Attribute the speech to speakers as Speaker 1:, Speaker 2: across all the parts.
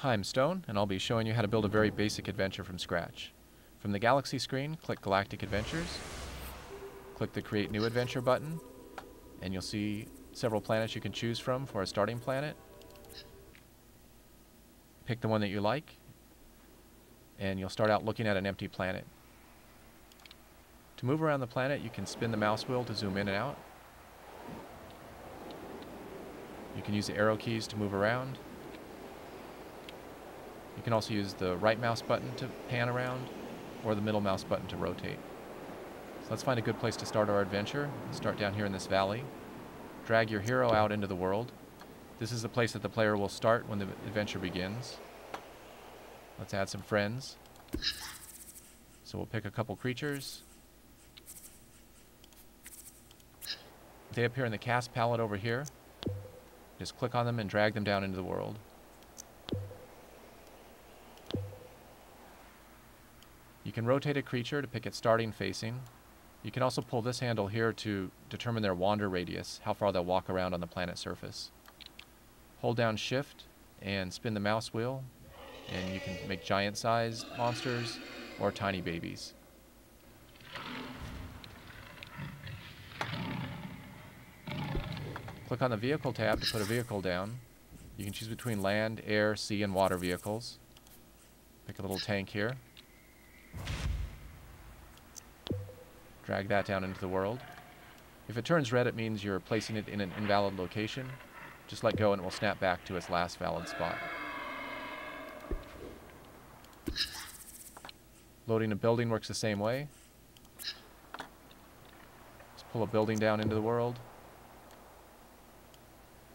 Speaker 1: Hi, I'm Stone, and I'll be showing you how to build a very basic adventure from scratch. From the Galaxy screen, click Galactic Adventures, click the Create New Adventure button, and you'll see several planets you can choose from for a starting planet. Pick the one that you like, and you'll start out looking at an empty planet. To move around the planet, you can spin the mouse wheel to zoom in and out. You can use the arrow keys to move around. You can also use the right mouse button to pan around or the middle mouse button to rotate. So let's find a good place to start our adventure. Start down here in this valley. Drag your hero out into the world. This is the place that the player will start when the adventure begins. Let's add some friends. So we'll pick a couple creatures. They appear in the cast palette over here. Just click on them and drag them down into the world. You can rotate a creature to pick its starting facing. You can also pull this handle here to determine their wander radius, how far they'll walk around on the planet surface. Hold down shift and spin the mouse wheel and you can make giant sized monsters or tiny babies. Click on the vehicle tab to put a vehicle down. You can choose between land, air, sea, and water vehicles. Pick a little tank here. Drag that down into the world. If it turns red, it means you're placing it in an invalid location. Just let go and it will snap back to its last valid spot. Loading a building works the same way. Just pull a building down into the world.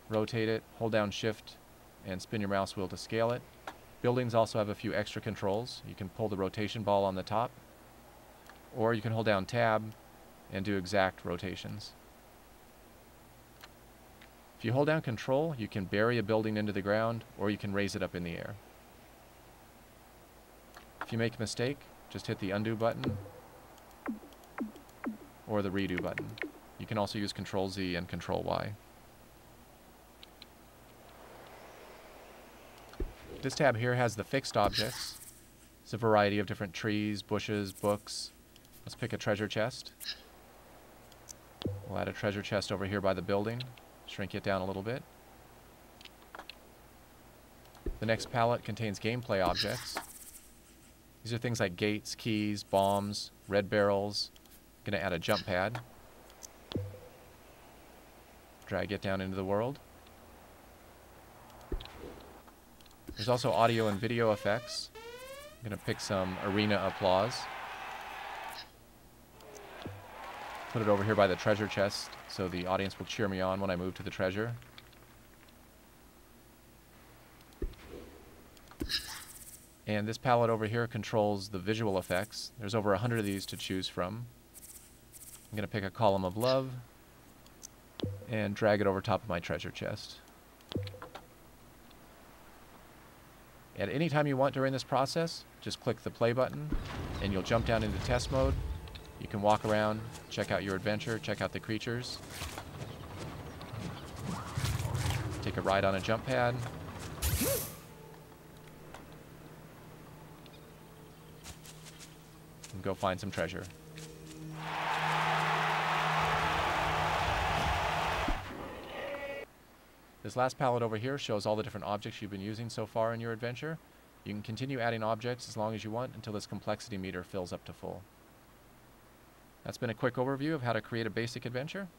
Speaker 1: Rotate it, hold down shift, and spin your mouse wheel to scale it. Buildings also have a few extra controls. You can pull the rotation ball on the top, or you can hold down tab and do exact rotations. If you hold down control, you can bury a building into the ground, or you can raise it up in the air. If you make a mistake, just hit the undo button or the redo button. You can also use Control Z and Control Y. This tab here has the fixed objects. It's a variety of different trees, bushes, books. Let's pick a treasure chest. We'll add a treasure chest over here by the building. Shrink it down a little bit. The next palette contains gameplay objects. These are things like gates, keys, bombs, red barrels. I'm going to add a jump pad. Drag it down into the world. There's also audio and video effects. I'm going to pick some arena applause. Put it over here by the treasure chest so the audience will cheer me on when I move to the treasure. And this palette over here controls the visual effects. There's over a hundred of these to choose from. I'm going to pick a column of love and drag it over top of my treasure chest. At any time you want during this process, just click the play button and you'll jump down into test mode. You can walk around, check out your adventure, check out the creatures. Take a ride on a jump pad. And go find some treasure. This last palette over here shows all the different objects you've been using so far in your adventure. You can continue adding objects as long as you want until this complexity meter fills up to full. That's been a quick overview of how to create a basic adventure.